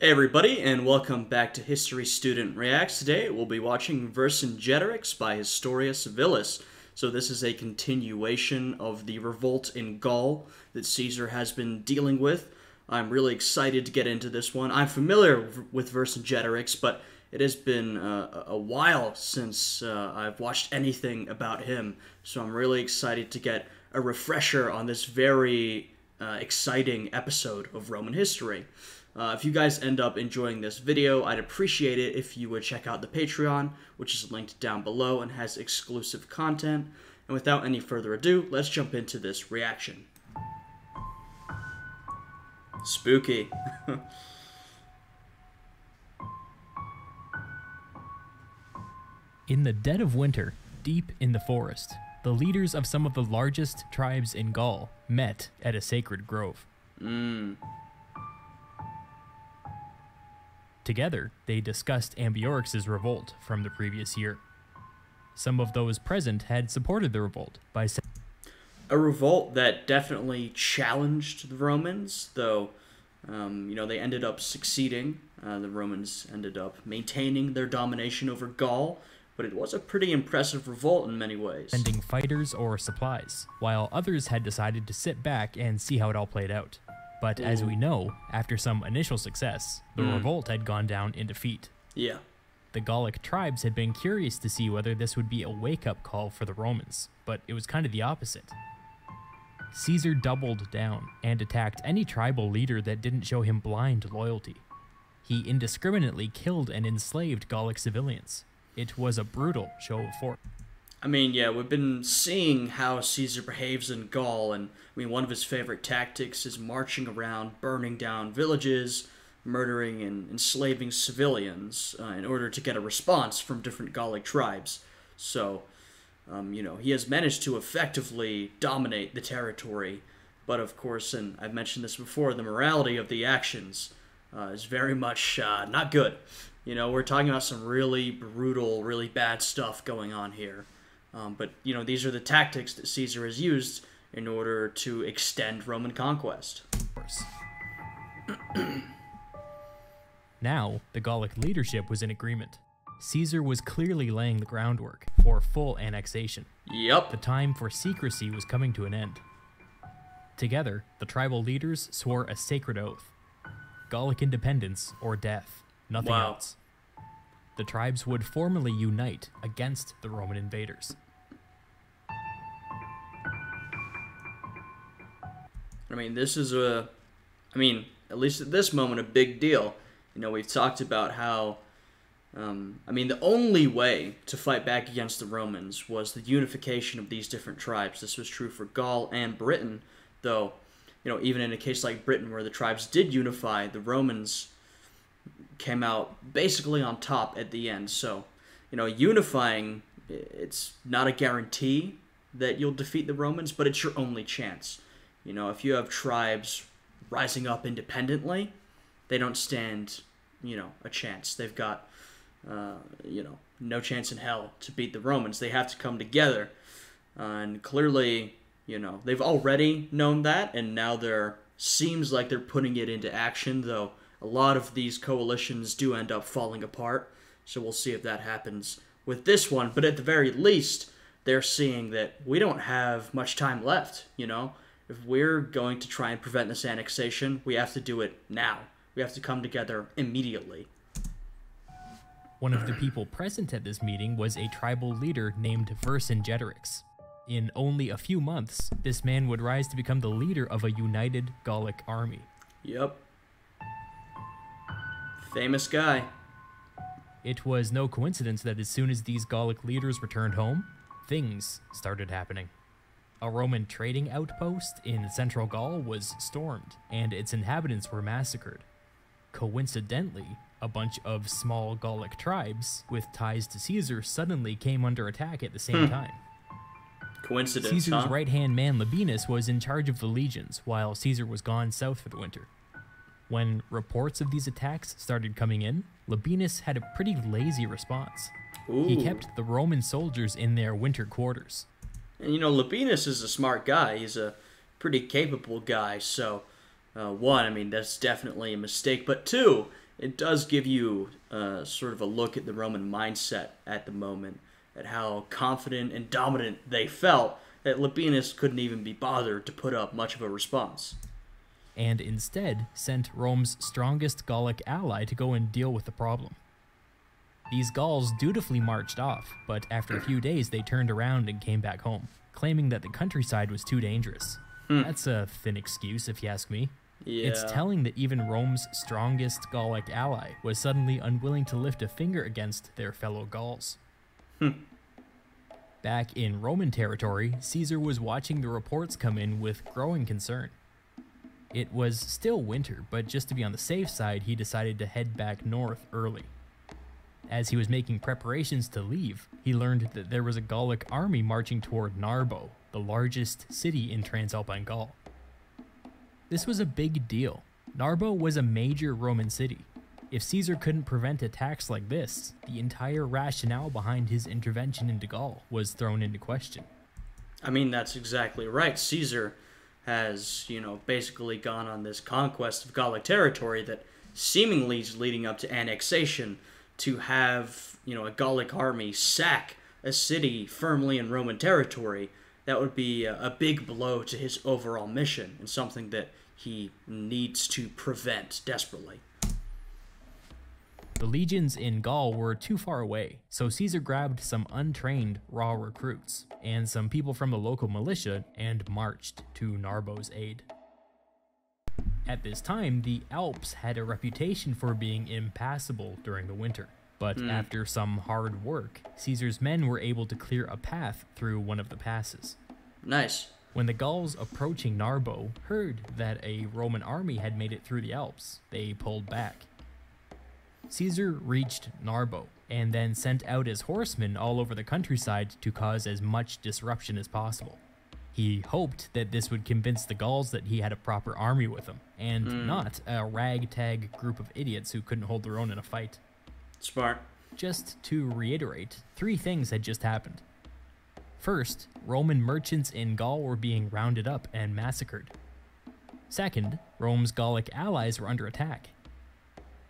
Hey everybody, and welcome back to History Student Reacts. Today we'll be watching Vercingetorix by Historia Civilis. So this is a continuation of the revolt in Gaul that Caesar has been dealing with. I'm really excited to get into this one. I'm familiar with Vercingetorix, but it has been uh, a while since uh, I've watched anything about him, so I'm really excited to get a refresher on this very uh, exciting episode of Roman history. Uh, if you guys end up enjoying this video, I'd appreciate it if you would check out the Patreon, which is linked down below and has exclusive content. And without any further ado, let's jump into this reaction. Spooky. in the dead of winter, deep in the forest, the leaders of some of the largest tribes in Gaul met at a sacred grove. Mmm. Together, they discussed Ambiorix's revolt from the previous year. Some of those present had supported the revolt by saying, a revolt that definitely challenged the Romans, though, um, you know, they ended up succeeding. Uh, the Romans ended up maintaining their domination over Gaul, but it was a pretty impressive revolt in many ways. Sending fighters or supplies, while others had decided to sit back and see how it all played out. But as we know, after some initial success, the Mm. revolt had gone down in defeat. Yeah. The Gallic tribes had been curious to see whether this would be a wake up call for the Romans, but it was kind of the opposite. Caesar doubled down and attacked any tribal leader that didn't show him blind loyalty. He indiscriminately killed and enslaved Gallic civilians. It was a brutal show of force. I mean, yeah, we've been seeing how Caesar behaves in Gaul, and I mean, one of his favorite tactics is marching around, burning down villages, murdering and enslaving civilians uh, in order to get a response from different Gallic tribes. So, um, you know, he has managed to effectively dominate the territory, but of course, and I've mentioned this before, the morality of the actions uh, is very much uh, not good. You know, we're talking about some really brutal, really bad stuff going on here. Um, but you know, these are the tactics that Caesar has used in order to extend Roman conquest. now, the Gallic leadership was in agreement. Caesar was clearly laying the groundwork for full annexation. Yep. The time for secrecy was coming to an end. Together, the tribal leaders swore a sacred oath Gallic independence or death, nothing Wow. else. The tribes would formally unite against the Roman invaders. I mean, this is a, I mean, at least at this moment, a big deal. You know, we've talked about how, um, I mean, the only way to fight back against the Romans was the unification of these different tribes. This was true for Gaul and Britain, though, you know, even in a case like Britain where the tribes did unify, the Romans came out basically on top at the end. So, you know, unifying, it's not a guarantee that you'll defeat the Romans, but it's your only chance. You know, if you have tribes rising up independently, they don't stand, you know, a chance. They've got, uh, you know, no chance in hell to beat the Romans. They have to come together. Uh, and clearly, you know, they've already known that, and now they're seems like they're putting it into action. Though a lot of these coalitions do end up falling apart. So we'll see if that happens with this one. But at the very least, they're seeing that we don't have much time left. You know, if we're going to try and prevent this annexation, we have to do it now. We have to come together immediately. One of the people present at this meeting was a tribal leader named Vercingetorix. In only a few months, this man would rise to become the leader of a united Gallic army. Yep. Famous guy. It was no coincidence that as soon as these Gallic leaders returned home, things started happening. A Roman trading outpost in central Gaul was stormed, and its inhabitants were massacred. Coincidentally, a bunch of small Gallic tribes with ties to Caesar suddenly came under attack at the same hmm. time. Coincidence, Caesar's huh? right hand man Labienus was in charge of the legions, while Caesar was gone south for the winter. When reports of these attacks started coming in, Labienus had a pretty lazy response. He kept the Roman soldiers in their winter quarters. And you know, Labienus is a smart guy. He's a pretty capable guy. So, uh, one, I mean, that's definitely a mistake. But two, it does give you uh, sort of a look at the Roman mindset at the moment, at how confident and dominant they felt that Labienus couldn't even be bothered to put up much of a response. And instead sent Rome's strongest Gallic ally to go and deal with the problem. These Gauls dutifully marched off, but after a few days they turned around and came back home, claiming that the countryside was too dangerous. Hmm. That's a thin excuse, if you ask me. Yeah. It's telling that even Rome's strongest Gallic ally was suddenly unwilling to lift a finger against their fellow Gauls. Hmm. Back in Roman territory, Caesar was watching the reports come in with growing concern. It was still winter, but just to be on the safe side, he decided to head back north early. As he was making preparations to leave, he learned that there was a Gallic army marching toward Narbo, the largest city in Transalpine Gaul. This was a big deal. Narbo was a major Roman city. If Caesar couldn't prevent attacks like this, the entire rationale behind his intervention into Gaul was thrown into question. I mean, that's exactly right. Caesar has, you know, basically gone on this conquest of Gallic territory that seemingly is leading up to annexation to have, you know, a Gallic army sack a city firmly in Roman territory. That would be a, a big blow to his overall mission and something that he needs to prevent desperately. The legions in Gaul were too far away, so Caesar grabbed some untrained raw recruits and some people from the local militia and marched to Narbo's aid. At this time, the Alps had a reputation for being impassable during the winter, but hmm. after some hard work, Caesar's men were able to clear a path through one of the passes. Nice. When the Gauls approaching Narbo heard that a Roman army had made it through the Alps, they pulled back. Caesar reached Narbo and then sent out his horsemen all over the countryside to cause as much disruption as possible. He hoped that this would convince the Gauls that he had a proper army with him, and hmm. not a ragtag group of idiots who couldn't hold their own in a fight. Smart. Just to reiterate, three things had just happened. First, Roman merchants in Gaul were being rounded up and massacred. Second, Rome's Gallic allies were under attack.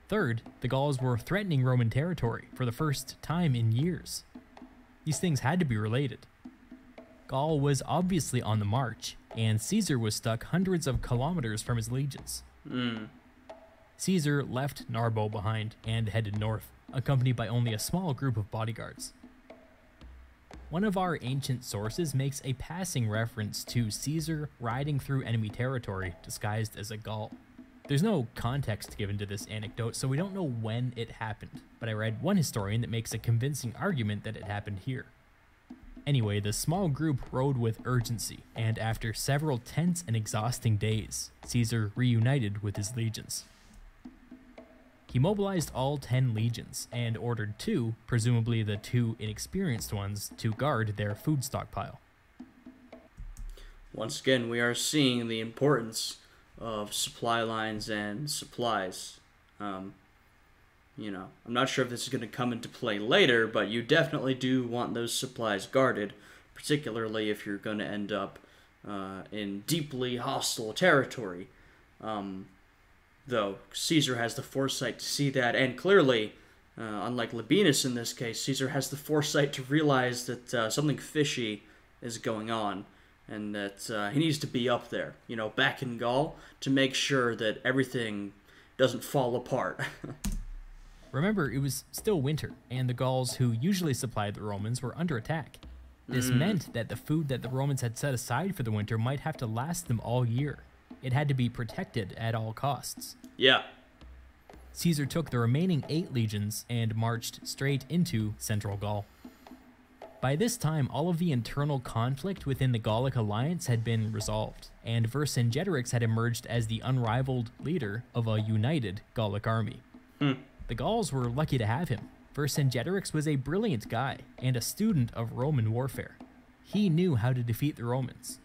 Third, the Gauls were threatening Roman territory for the first time in years. These things had to be related. Gaul was obviously on the march, and Caesar was stuck hundreds of kilometers from his legions. Hmm. Caesar left Narbo behind and headed north, accompanied by only a small group of bodyguards. One of our ancient sources makes a passing reference to Caesar riding through enemy territory disguised as a Gaul. There's no context given to this anecdote, so we don't know when it happened, but I read one historian that makes a convincing argument that it happened here. Anyway, the small group rode with urgency, and after several tense and exhausting days, Caesar reunited with his legions. He mobilized all 10 legions and ordered two, presumably the two inexperienced ones, to guard their food stockpile. Once again, we are seeing the importance of supply lines and supplies. Um, you know, I'm not sure if this is going to come into play later, but you definitely do want those supplies guarded, particularly if you're going to end up uh, in deeply hostile territory. Um, though Caesar has the foresight to see that, and clearly, uh, unlike Labienus in this case, Caesar has the foresight to realize that uh, something fishy is going on, and that uh, he needs to be up there, you know, back in Gaul, to make sure that everything doesn't fall apart. Remember, it was still winter, and the Gauls, who usually supplied the Romans, were under attack. This mm. meant that the food that the Romans had set aside for the winter might have to last them all year. It had to be protected at all costs. yeah. Caesar took the remaining eight legions and marched straight into central Gaul. By this time, all of the internal conflict within the Gallic alliance had been resolved, and Vercingetorix had emerged as the unrivaled leader of a united Gallic army. Hmm. The Gauls were lucky to have him. Vercingetorix was a brilliant guy and a student of Roman warfare. He knew how to defeat the Romans.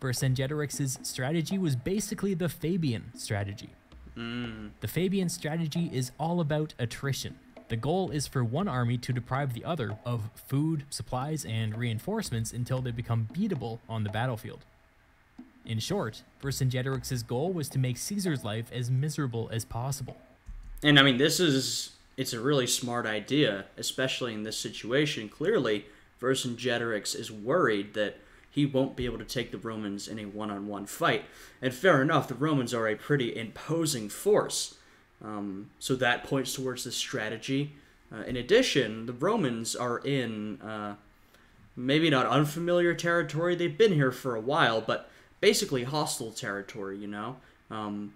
Vercingetorix's strategy was basically the Fabian strategy. Mm. The Fabian strategy is all about attrition. The goal is for one army to deprive the other of food, supplies, and reinforcements until they become beatable on the battlefield. In short, Vercingetorix's goal was to make Caesar's life as miserable as possible. And I mean, this is it's a really smart idea, especially in this situation. Clearly, Vercingetorix is worried that he won't be able to take the Romans in a one-on-one fight. And fair enough, the Romans are a pretty imposing force, um, so that points towards this strategy. Uh, in addition, the Romans are in uh, maybe not unfamiliar territory. They've been here for a while, but basically hostile territory. You know. Um,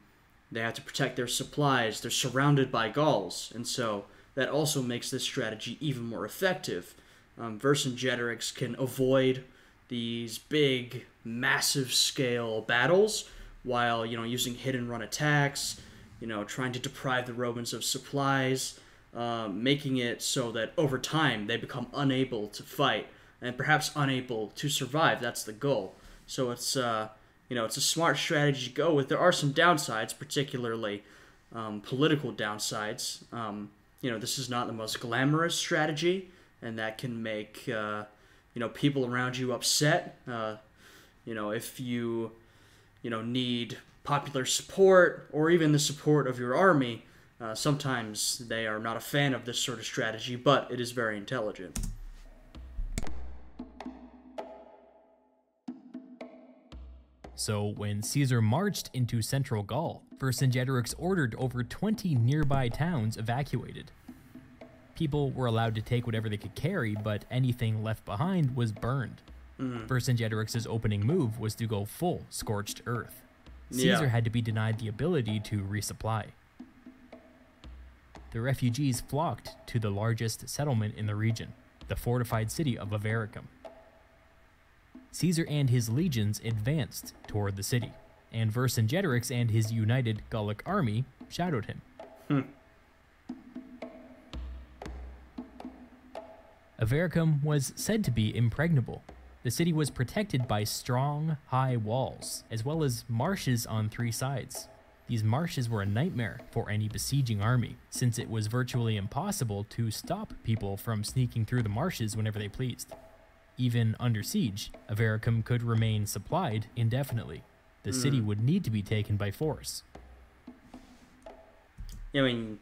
they have to protect their supplies. They're surrounded by Gauls, and so that also makes this strategy even more effective. Um, Vercingetorix can avoid these big, massive scale battles while you know using hit and run attacks, you know, trying to deprive the Romans of supplies, uh, making it so that over time they become unable to fight and perhaps unable to survive. That's the goal. So it's uh, you know, it's a smart strategy to go with. There are some downsides, particularly um, political downsides. Um, you know, this is not the most glamorous strategy, and that can make uh, you know people around you upset. Uh, you know, if you you know need popular support or even the support of your army, uh, sometimes they are not a fan of this sort of strategy, but it is very intelligent. So when Caesar marched into central Gaul, Vercingetorix ordered over 20 nearby towns evacuated. People were allowed to take whatever they could carry, but anything left behind was burned. Mm. Vercingetorix's opening move was to go full scorched earth. Caesar yeah. had to be denied the ability to resupply. The refugees flocked to the largest settlement in the region, the fortified city of Avaricum. Caesar and his legions advanced toward the city, and Vercingetorix and his united Gallic army shadowed him. Hmm. Avaricum was said to be impregnable. The city was protected by strong, high walls, as well as marshes on three sides. These marshes were a nightmare for any besieging army, since it was virtually impossible to stop people from sneaking through the marshes whenever they pleased. Even under siege, Avaricum could remain supplied indefinitely. The mm. city hmm. would need to be taken by force. I mean,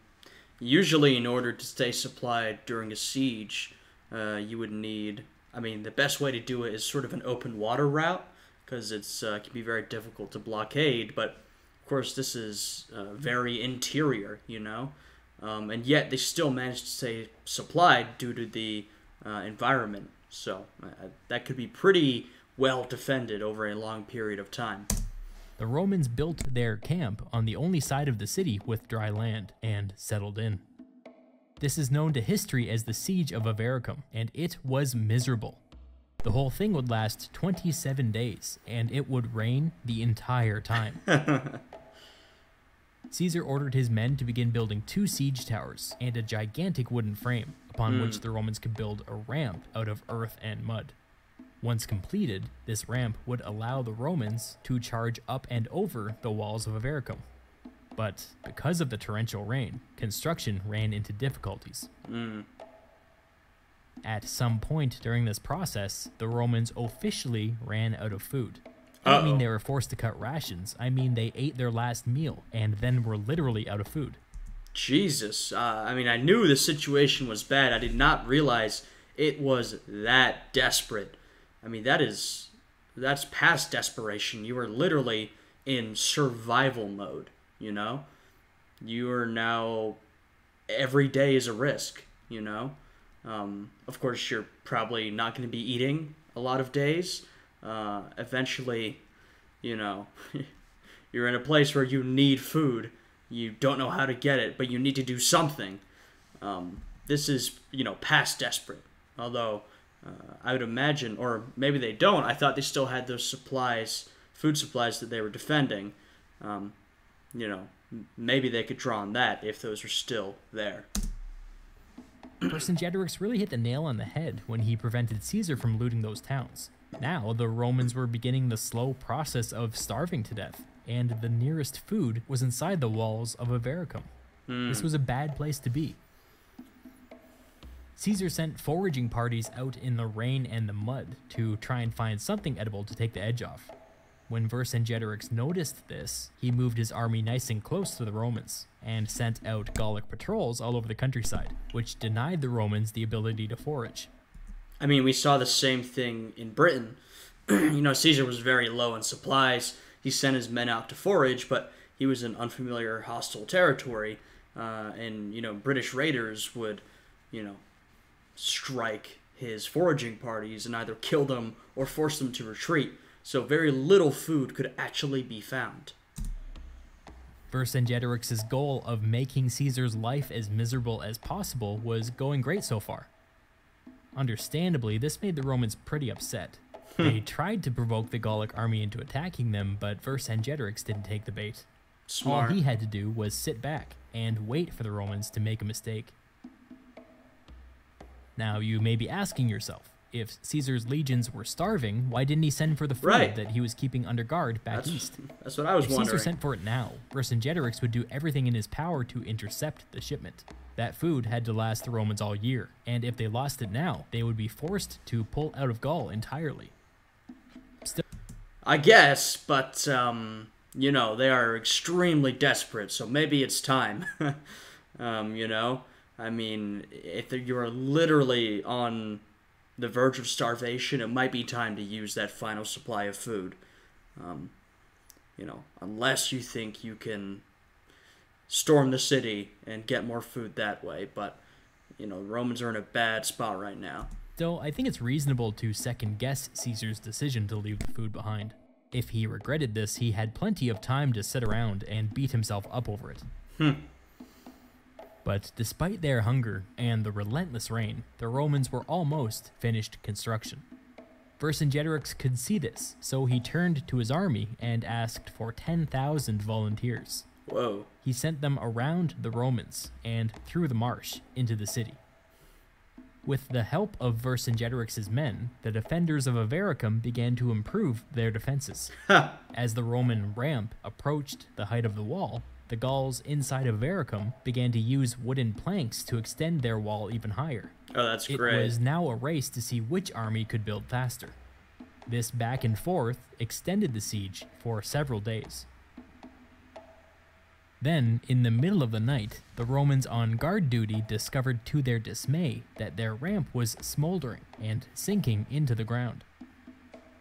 usually in order to stay supplied during a siege, uh, you would need. I mean, the best way to do it is sort of an open water route because it's uh, can be very difficult to blockade. But of course, this is uh, very interior, you know, um, and yet they still managed to stay supplied due to the uh, environment. So uh, that could be pretty well defended over a long period of time. The Romans built their camp on the only side of the city with dry land and settled in. This is known to history as the Siege of Avaricum, and it was miserable. The whole thing would last 27 days, and it would rain the entire time. Caesar ordered his men to begin building two siege towers and a gigantic wooden frame, upon mm. which hmm. the Romans could build a ramp out of earth and mud. Once completed, this ramp would allow the Romans to charge up and over the walls of Avaricum. But because of the torrential rain, construction ran into difficulties. Mm. At some point during this process, the Romans officially ran out of food. I don't mean they were forced to cut rations. I mean they ate their last meal and then were literally out of food. Jesus. Uh, I mean, I knew the situation was bad. I did not realize it was that desperate. I mean, that is that's past desperation. You are literally in survival mode, you know? You are now every day is a risk, you know? Um, of course, you're probably not going to be eating a lot of days uh, eventually, you know, you're in a place where you need food. You don't know how to get it, but you need to do something. Um, this is, you know, past desperate. Although, uh, I would imagine, or maybe they don't. I thought they still had those supplies, food supplies that they were defending. Um, you know, maybe they could draw on that if those are still there. Vercingetorix really hit the nail on the head when he prevented Caesar from looting those towns. Now, the Romans were beginning the slow process of starving to death, and the nearest food was inside the walls of Avaricum. Mm. This was a bad place to be. Caesar sent foraging parties out in the rain and the mud to try and find something edible to take the edge off. When Vercingetorix noticed this, he moved his army nice and close to the Romans and sent out Gallic patrols all over the countryside, which denied the Romans the ability to forage. I mean, we saw the same thing in Britain. you know, Caesar was very low in supplies. He sent his men out to forage, but he was in unfamiliar, hostile territory. Uh, and, you know, British raiders would, you know, strike his foraging parties and either kill them or force them to retreat. So very little food could actually be found. Vercingetorix's goal of making Caesar's life as miserable as possible was going great so far. Understandably, this made the Romans pretty upset. They tried to provoke the Gallic army into attacking them, but Vercingetorix didn't take the bait. Smart. All he had to do was sit back and wait for the Romans to make a mistake. Now, you may be asking yourself, if Caesar's legions were starving, why didn't he send for the food Right. that he was keeping under guard back that's, east? that's what I was If wondering. Caesar sent for it now, Vercingetorix would do everything in his power to intercept the shipment. That food had to last the Romans all year, and if they lost it now, they would be forced to pull out of Gaul entirely. I guess, but um, you know they are extremely desperate, so maybe it's time. um, you know, I mean, if you are literally on the verge of starvation, it might be time to use that final supply of food. Um, you know, unless you think you can storm the city and get more food that way, but you know, the Romans are in a bad spot right now. Still, I think it's reasonable to second guess Caesar's decision to leave the food behind. If he regretted this, he had plenty of time to sit around and beat himself up over it. Hmm. But despite their hunger and the relentless rain, the Romans were almost finished construction. Vercingetorix could see this, so he turned to his army and asked for 10,000 volunteers. Whoa. He sent them around the Romans and through the marsh into the city. With the help of Vercingetorix's men, the defenders of Avaricum began to improve their defenses. As the Roman ramp approached the height of the wall, the Gauls inside of Avaricum began to use wooden planks to extend their wall even higher. Oh, that's It great. was now a race to see which army could build faster. This back and forth extended the siege for several days. Then, in the middle of the night, the Romans on guard duty discovered to their dismay that their ramp was smoldering and sinking into the ground.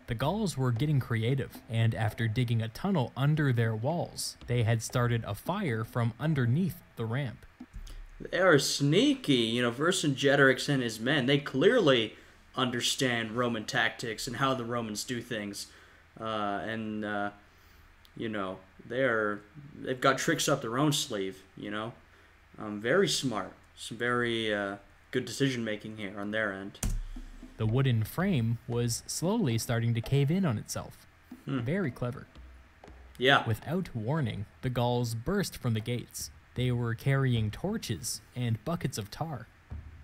The Gauls were getting creative, and after digging a tunnel under their walls, they had started a fire from underneath the ramp. They are sneaky. You know, Vercingetorix and his men, they clearly understand Roman tactics and how the Romans do things. Uh, and, uh, you know, they're, they've got tricks up their own sleeve, you know. Um, very smart. Some very uh, good decision making here on their end. The wooden frame was slowly starting to cave in on itself. Very clever. Yeah. Without warning, the Gauls burst from the gates. They were carrying torches and buckets of tar.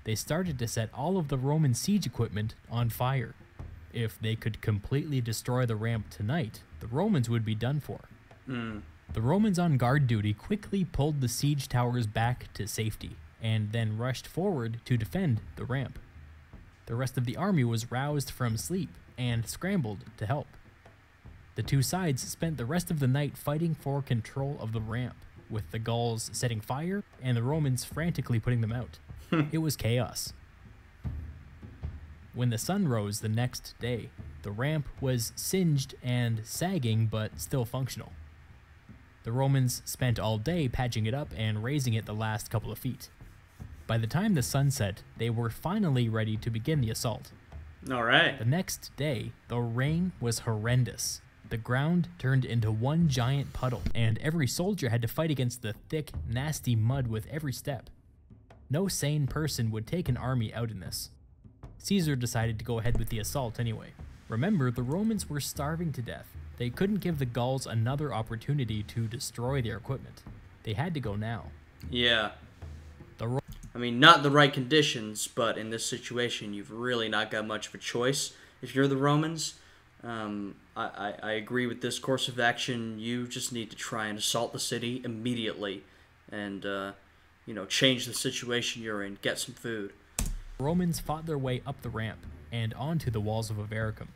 They started to set all of the Roman siege equipment on fire. If they could completely destroy the ramp tonight, the Romans would be done for. The Romans on guard duty quickly pulled the siege towers back to safety and then rushed forward to defend the ramp. The rest of the army was roused from sleep and scrambled to help. The two sides spent the rest of the night fighting for control of the ramp, with the Gauls setting fire and the Romans frantically putting them out. it was chaos. When the sun rose the next day, the ramp was singed and sagging but still functional. The Romans spent all day patching it up and raising it the last couple of feet. By the time the sun set, they were finally ready to begin the assault. All right. The next day, the rain was horrendous. The ground turned into one giant puddle, and every soldier had to fight against the thick, nasty mud with every step. No sane person would take an army out in this. Caesar decided to go ahead with the assault anyway. Remember, the Romans were starving to death. They couldn't give the Gauls another opportunity to destroy their equipment. They had to go now. Yeah. The Ro- I mean, not the right conditions, but in this situation, you've really not got much of a choice. If you're the Romans, um, I, I, I agree with this course of action. You just need to try and assault the city immediately and, uh, you know, change the situation you're in, get some food. Romans fought their way up the ramp and onto the walls of Avaricum.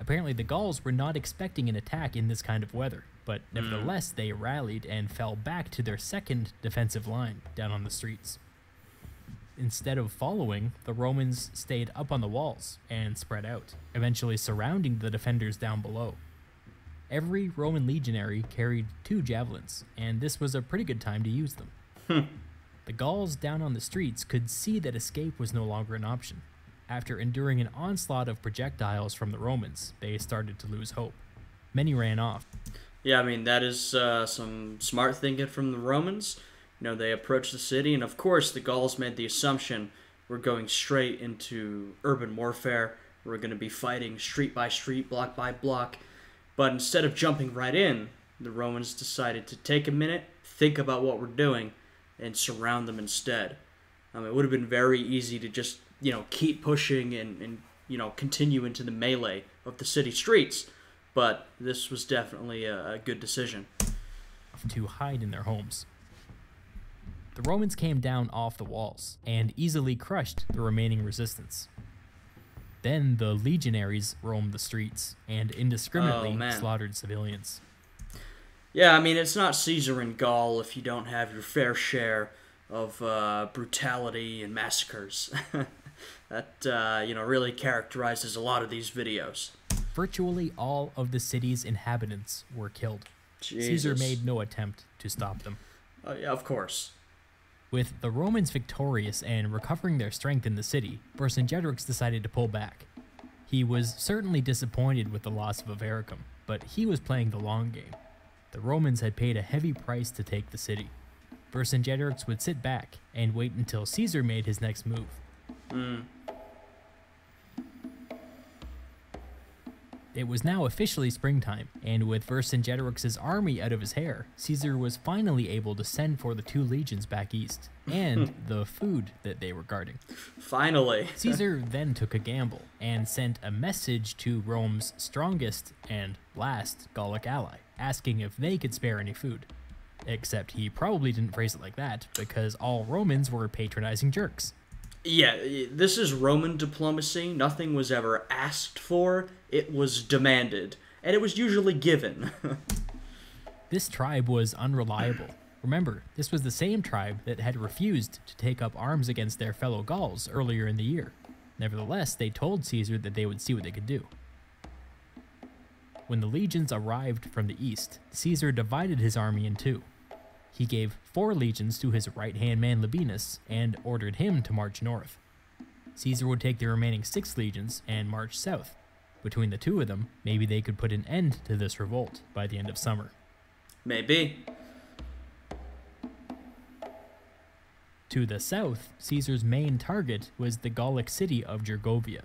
Apparently, the Gauls were not expecting an attack in this kind of weather, but hmm. nevertheless, they rallied and fell back to their second defensive line down on the streets. Instead of following, the Romans stayed up on the walls and spread out, eventually surrounding the defenders down below. Every Roman legionary carried two javelins, and this was a pretty good time to use them. Hmm. the Gauls down on the streets could see that escape was no longer an option. After enduring an onslaught of projectiles from the Romans, they started to lose hope. Many ran off. Yeah, I mean that is uh, some smart thinking from the Romans. You know, they approached the city, and of course, the Gauls made the assumption we're going straight into urban warfare. We're going to be fighting street by street, block by block. But instead of jumping right in, the Romans decided to take a minute, think about what we're doing, and surround them instead. It would have been very easy to just, you know, keep pushing and, and, you know, continue into the melee of the city streets. But this was definitely a, a good decision. To hide in their homes. The Romans came down off the walls and easily crushed the remaining resistance. Then the legionaries roamed the streets and indiscriminately Oh, slaughtered civilians. Yeah, I mean, it's not Caesar in Gaul if you don't have your fair share of uh, brutality and massacres. that, uh, you know, really characterizes a lot of these videos. Virtually all of the city's inhabitants were killed. Caesar made no attempt to stop them. Oh, yeah, of course. With the Romans victorious and recovering their strength in the city, Vercingetorix decided to pull back. He was certainly disappointed with the loss of Avaricum, but he was playing the long game. The Romans had paid a heavy price to take the city. Vercingetorix would sit back and wait until Caesar made his next move. Mm. It was now officially springtime, and with Vercingetorix's army out of his hair, Caesar was finally able to send for the two legions back east, and the food that they were guarding. Finally. Caesar then took a gamble and sent a message to Rome's strongest and last Gallic ally, asking if they could spare any food. Except he probably didn't phrase it like that, because all Romans were patronizing jerks. Yeah, this is Roman diplomacy. Nothing was ever asked for, it was demanded. And it was usually given. This tribe was unreliable. Remember, this was the same tribe that had refused to take up arms against their fellow Gauls earlier in the year. Nevertheless, they told Caesar that they would see what they could do. When the legions arrived from the east, Caesar divided his army in two. He gave four legions to his right hand man Labienus and ordered him to march north. Caesar would take the remaining six legions and march south. Between the two of them, maybe they could put an end to this revolt by the end of summer. Maybe. To the south, Caesar's main target was the Gallic city of Gergovia.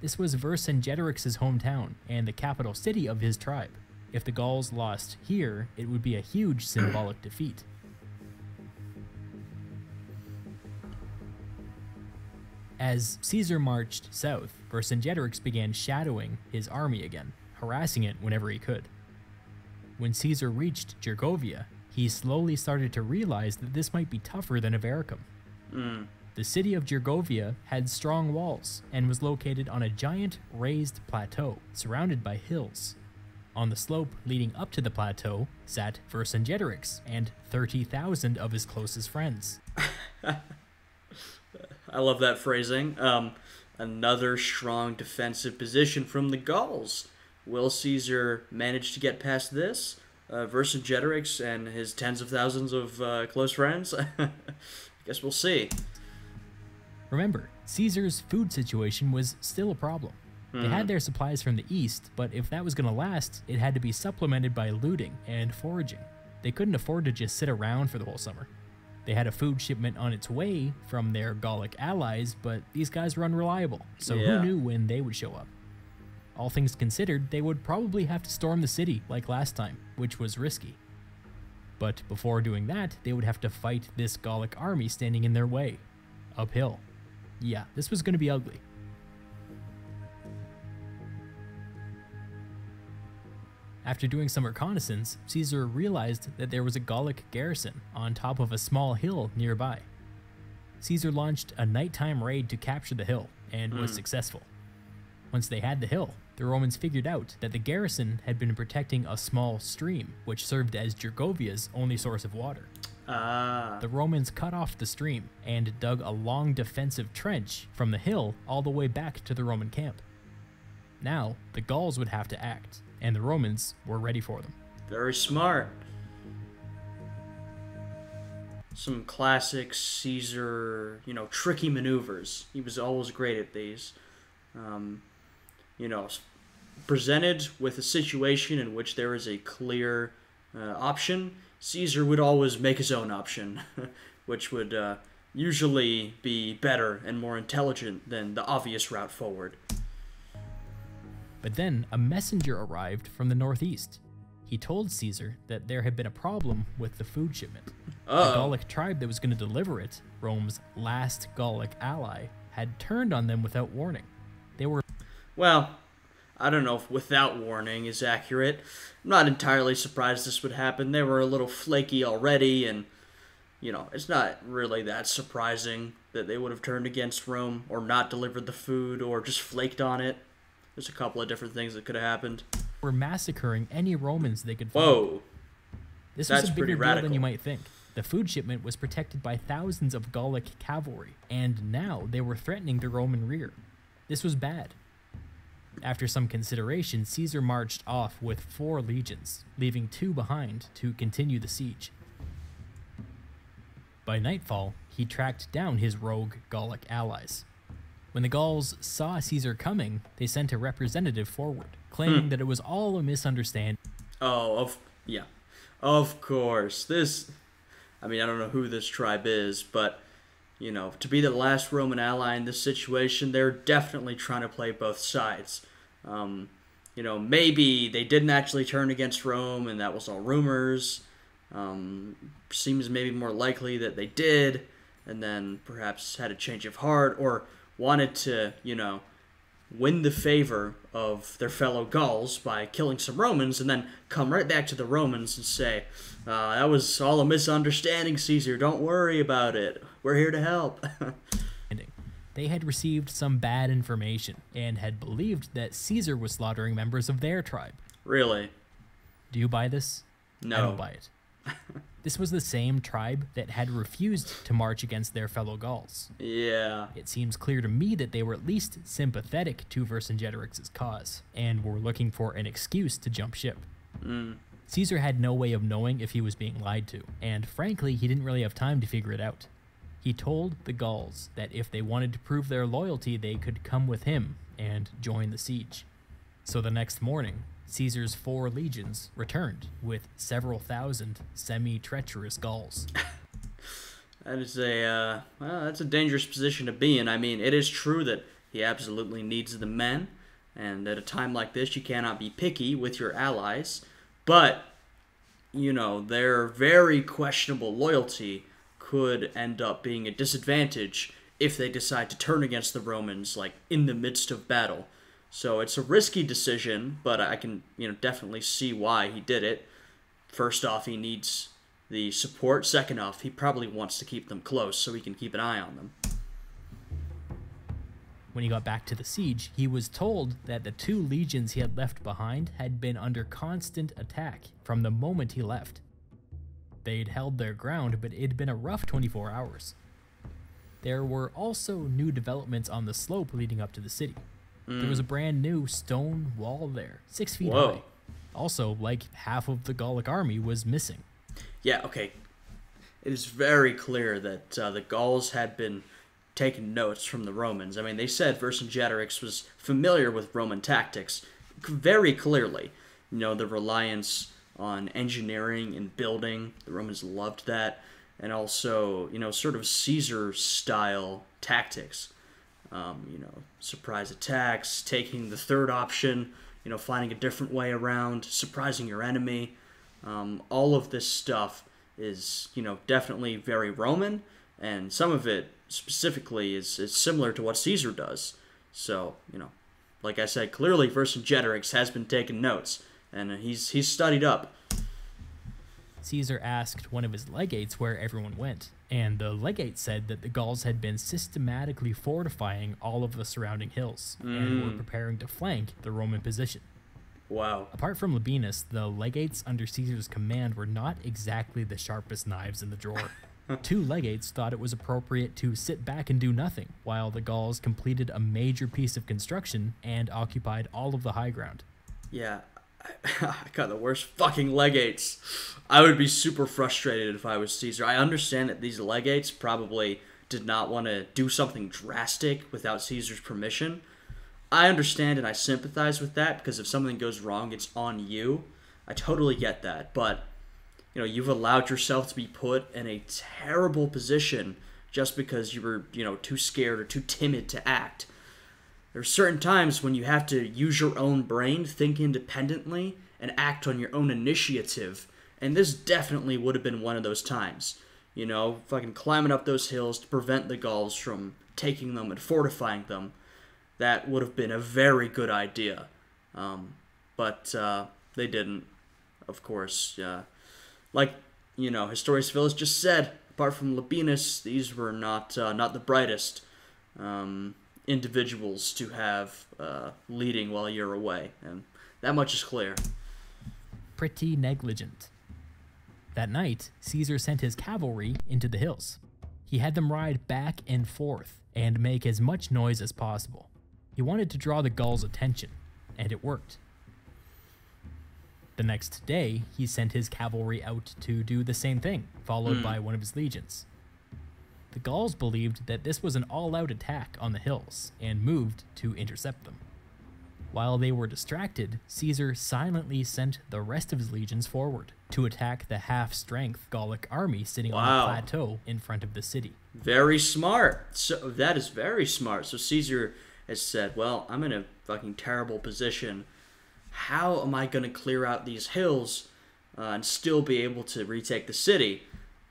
This was Vercingetorix's hometown and the capital city of his tribe. If the Gauls lost here, it would be a huge symbolic defeat. As Caesar marched south, Vercingetorix began shadowing his army again, harassing it whenever he could. When Caesar reached Gergovia, he slowly started to realize that this might be tougher than Avaricum. Hmm. The city of Gergovia had strong walls and was located on a giant raised plateau surrounded by hills. On the slope leading up to the plateau sat Vercingetorix and 30,000 of his closest friends. I love that phrasing. Um, another strong defensive position from the Gauls. Will Caesar manage to get past this? Uh, Vercingetorix and his tens of thousands of uh, close friends? I guess we'll see. Remember, Caesar's food situation was still a problem. They had mm-hmm. their supplies from the east, but if that was going to last, it had to be supplemented by looting and foraging. They couldn't afford to just sit around for the whole summer. They had a food shipment on its way from their Gallic allies, but these guys were unreliable, so Yeah. who knew when they would show up? All things considered, they would probably have to storm the city like last time, which was risky. But before doing that, they would have to fight this Gallic army standing in their way. Uphill. Yeah, this was going to be ugly. After doing some reconnaissance, Caesar realized that there was a Gallic garrison on top of a small hill nearby. Caesar launched a nighttime raid to capture the hill and was successful. Once they had the hill, the Romans figured out that the garrison had been protecting a small stream, which served as Gergovia's only source of water. Ah. The Romans cut off the stream and dug a long defensive trench from the hill all the way back to the Roman camp. Now, the Gauls would have to act, and the Romans were ready for them. Very smart. Some classic Caesar, you know, tricky maneuvers. He was always great at these. Um, you know, presented with a situation in which there is a clear uh, option, Caesar would always make his own option, which would uh, usually be better and more intelligent than the obvious route forward. But then a messenger arrived from the northeast. He told Caesar that there had been a problem with the food shipment. The Uh-oh. Gallic tribe that was going to deliver it, Rome's last Gallic ally, had turned on them without warning. They were Well, I don't know if without warning is accurate. I'm not entirely surprised this would happen. They were a little flaky already, and, you know, it's not really that surprising that they would have turned against Rome or not delivered the food or just flaked on it. There's a couple of different things that could have happened. were massacring any Romans they could find. Whoa. This That's was a bigger deal than you might think. The food shipment was protected by thousands of Gallic cavalry, and now they were threatening the Roman rear. This was bad. After some consideration, Caesar marched off with four legions, leaving two behind to continue the siege. By nightfall, he tracked down his rogue Gallic allies. When the Gauls saw Caesar coming, they sent a representative forward, claiming that it was all a misunderstanding. Oh, of yeah, of course. This, I mean, I don't know who this tribe is, but you know, to be the last Roman ally in this situation, they're definitely trying to play both sides. Um, you know, maybe they didn't actually turn against Rome, and that was all rumors. Um, seems maybe more likely that they did, and then perhaps had a change of heart or wanted to, you know, win the favor of their fellow Gauls by killing some Romans, and then come right back to the Romans and say, uh, "That was all a misunderstanding, Caesar. Don't worry about it. We're here to help." They had received some bad information and had believed that Caesar was slaughtering members of their tribe. really? Do you buy this? No. I don't buy it. this was the same tribe that had refused to march against their fellow Gauls. Yeah. It seems clear to me that they were at least sympathetic to Vercingetorix's cause and were looking for an excuse to jump ship. Hmm. Caesar had no way of knowing if he was being lied to, and frankly, he didn't really have time to figure it out. He told the Gauls that if they wanted to prove their loyalty, they could come with him and join the siege. So the next morning, Caesar's four legions returned with several thousand semi treacherous Gauls. That is a uh, well, that's a dangerous position to be in. I mean, it is true that he absolutely needs the men, and at a time like this, you cannot be picky with your allies. But you know, their very questionable loyalty could end up being a disadvantage if they decide to turn against the Romans, like in the midst of battle. So it's a risky decision, but I can you know definitely see why he did it. First off, he needs the support. Second off, he probably wants to keep them close so he can keep an eye on them. When he got back to the siege, he was told that the two legions he had left behind had been under constant attack from the moment he left. They'd held their ground, but it'd been a rough 24 hours. There were also new developments on the slope leading up to the city. There was a brand new stone wall there, six feet Whoa. high. Also, like half of the Gallic army was missing. Yeah, okay. It is very clear that uh, the Gauls had been taking notes from the Romans. I mean, they said Vercingetorix was familiar with Roman tactics very clearly. You know, the reliance on engineering and building, the Romans loved that. And also, you know, sort of Caesar style tactics. Um, you know, surprise attacks, taking the third option, you know, finding a different way around, surprising your enemy. Um, all of this stuff is, you know, definitely very Roman, and some of it specifically is, is similar to what Caesar does. So, you know, like I said, clearly Vercingetorix has been taking notes, and he's he's studied up. Caesar asked one of his legates where everyone went, And the legate said that the Gauls had been systematically fortifying all of the surrounding hills and were mm. preparing to flank the Roman position. Wow. Apart from Labienus, the legates under Caesar's command were not exactly the sharpest knives in the drawer. Two legates thought it was appropriate to sit back and do nothing, while the Gauls completed a major piece of construction and occupied all of the high ground. Yeah, I got the worst fucking legates. I would be super frustrated if I was Caesar. I understand that these legates probably did not want to do something drastic without Caesar's permission. I understand and I sympathize with that because if something goes wrong, it's on you. I totally get that. But, you know, you've allowed yourself to be put in a terrible position just because you were, you know, too scared or too timid to act. There are certain times when you have to use your own brain, think independently, and act on your own initiative. And this definitely would have been one of those times. You know, fucking climbing up those hills to prevent the Gauls from taking them and fortifying them. That would have been a very good idea. Um, but uh, they didn't, of course. Uh, like, you know, Historia Civilis just said, apart from Labienus, these were not uh, not the brightest. Um, individuals to have uh, leading while you're away, and that much is clear. Pretty negligent. That night, Caesar sent his cavalry into the hills. He had them ride back and forth and make as much noise as possible. He wanted to draw the Gauls' attention, and it worked. The next day, he sent his cavalry out to do the same thing, followed by one of his legions. The Gauls believed that this was an all out attack on the hills and moved to intercept them. While they were distracted, Caesar silently sent the rest of his legions forward to attack the half strength Gallic army sitting on Wow. the plateau in front of the city. Very smart. So that is very smart. So Caesar has said, "Well, I'm in a fucking terrible position. How am I going to clear out these hills uh, and still be able to retake the city?"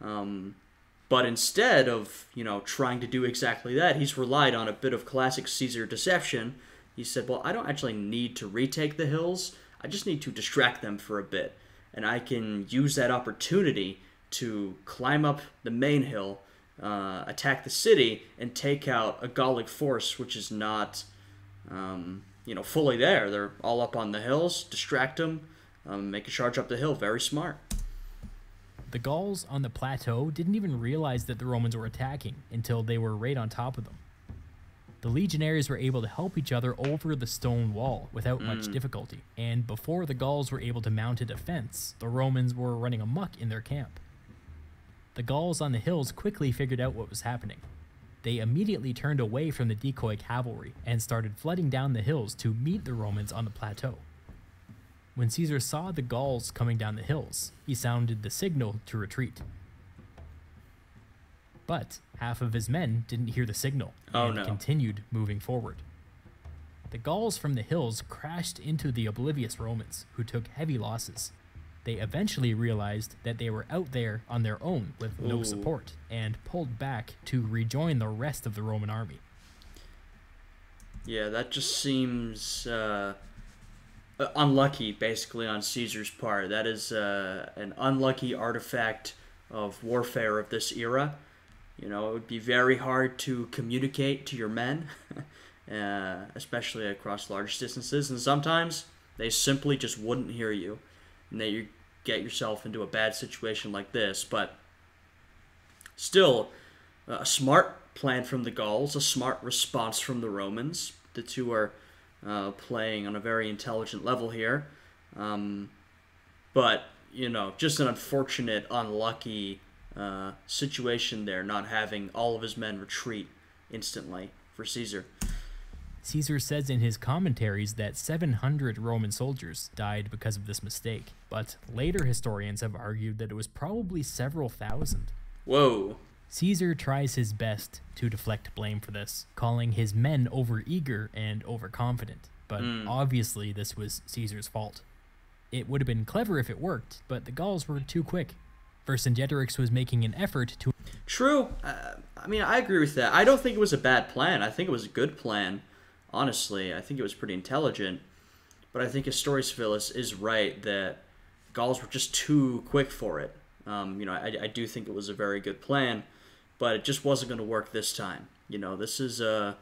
Um, but instead of you know trying to do exactly that, he's relied on a bit of classic Caesar deception. He said, "Well, I don't actually need to retake the hills. I just need to distract them for a bit, and I can use that opportunity to climb up the main hill, uh, attack the city, and take out a Gallic force which is not, um, you know, fully there. They're all up on the hills. Distract them, um, make a charge up the hill. Very smart." The Gauls on the plateau didn't even realize that the Romans were attacking until they were right on top of them. The legionaries were able to help each other over the stone wall without much mm. difficulty, and before the Gauls were able to mount a defense, the Romans were running amuck in their camp. The Gauls on the hills quickly figured out what was happening. They immediately turned away from the decoy cavalry and started flooding down the hills to meet the Romans on the plateau. When Caesar saw the Gauls coming down the hills, he sounded the signal to retreat. But half of his men didn't hear the signal Oh, and no. continued moving forward. The Gauls from the hills crashed into the oblivious Romans, who took heavy losses. They eventually realized that they were out there on their own with no Ooh. support and pulled back to rejoin the rest of the Roman army. Yeah, that just seems uh, uh, unlucky, basically, on Caesar's part. That is uh, an unlucky artifact of warfare of this era. You know, it would be very hard to communicate to your men, uh, especially across large distances, and sometimes they simply just wouldn't hear you, and that you get yourself into a bad situation like this. But still, a smart plan from the Gauls, a smart response from the Romans. The two are uh, playing on a very intelligent level here. Um, but, you know, just an unfortunate, unlucky uh, situation there, not having all of his men retreat instantly for Caesar. Caesar says in his commentaries that 700 Roman soldiers died because of this mistake, but later historians have argued that it was probably several thousand. Whoa. Caesar tries his best to deflect blame for this, calling his men overeager and overconfident, but obviously this was Caesar's fault. It would have been clever if it worked, but the Gauls were too quick. Vercingetorix was making an effort to True. Uh, I mean, I agree with that. I don't think it was a bad plan. I think it was a good plan. Honestly, I think it was pretty intelligent. But I think Historia Civilis is right that Gauls were just too quick for it. Um, you know, I, I do think it was a very good plan. But it just wasn't going to work this time. You know, this is a,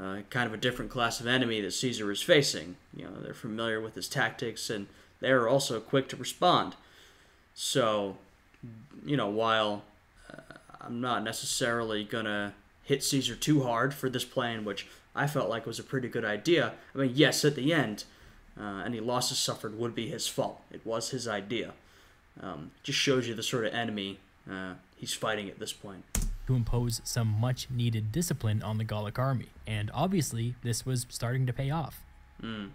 a kind of a different class of enemy that Caesar is facing. You know, they're familiar with his tactics and they're also quick to respond. So, you know, while uh, I'm not necessarily going to hit Caesar too hard for this plan, which I felt like was a pretty good idea. I mean, yes, at the end, uh, any losses suffered would be his fault. It was his idea. Um, just shows you the sort of enemy uh, he's fighting at this point. To impose some much needed discipline on the Gallic army, and obviously this was starting to pay off. Mm.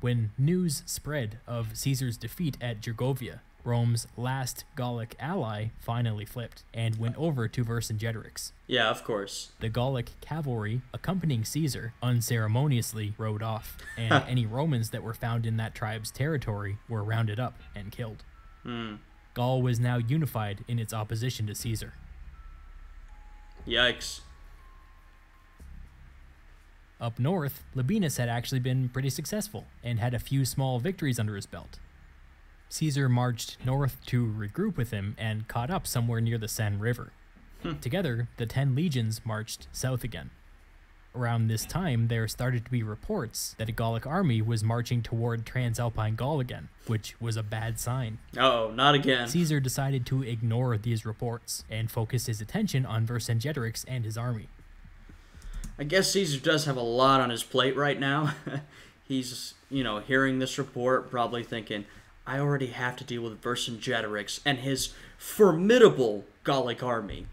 When news spread of Caesar's defeat at Gergovia, Rome's last Gallic ally finally flipped and went over to Vercingetorix. Yeah, of course. The Gallic cavalry accompanying Caesar unceremoniously rode off, and any Romans that were found in that tribe's territory were rounded up and killed. Mm. Gaul was now unified in its opposition to Caesar. Yikes. Up north, Labienus had actually been pretty successful and had a few small victories under his belt. Caesar marched north to regroup with him and caught up somewhere near the Seine River. Hmm. Together, the ten legions marched south again. Around this time, there started to be reports that a Gallic army was marching toward Transalpine Gaul again, which was a bad sign. Oh, not again. Caesar decided to ignore these reports and focus his attention on Vercingetorix and his army. I guess Caesar does have a lot on his plate right now. He's, you know, hearing this report, probably thinking, I already have to deal with Vercingetorix and his formidable Gallic army.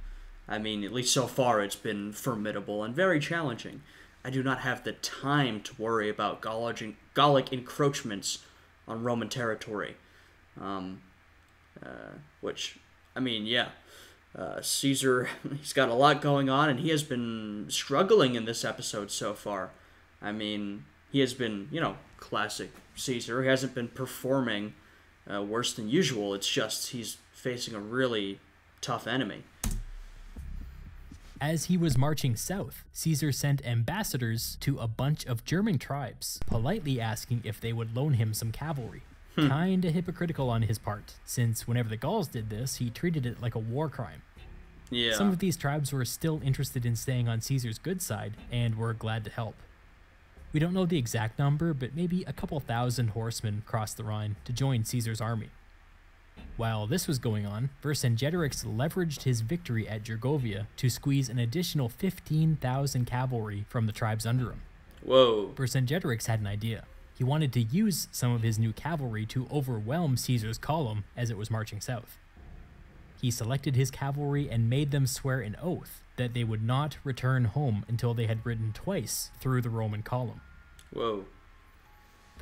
I mean, at least so far it's been formidable and very challenging. I do not have the time to worry about Gallic, encroachments on Roman territory. Um, uh, which, I mean, yeah. Uh, Caesar, he's got a lot going on, and he has been struggling in this episode so far. I mean, he has been, you know, classic Caesar. He hasn't been performing uh, worse than usual. It's just he's facing a really tough enemy. As he was marching south, Caesar sent ambassadors to a bunch of German tribes, politely asking if they would loan him some cavalry. Hmm. Kinda hypocritical on his part, since whenever the Gauls did this, he treated it like a war crime. Yeah. Some of these tribes were still interested in staying on Caesar's good side and were glad to help. We don't know the exact number, but maybe a couple thousand horsemen crossed the Rhine to join Caesar's army. While this was going on, Vercingetorix leveraged his victory at Gergovia to squeeze an additional 15,000 cavalry from the tribes under him. Whoa. Vercingetorix had an idea. He wanted to use some of his new cavalry to overwhelm Caesar's column as it was marching south. He selected his cavalry and made them swear an oath that they would not return home until they had ridden twice through the Roman column. Whoa.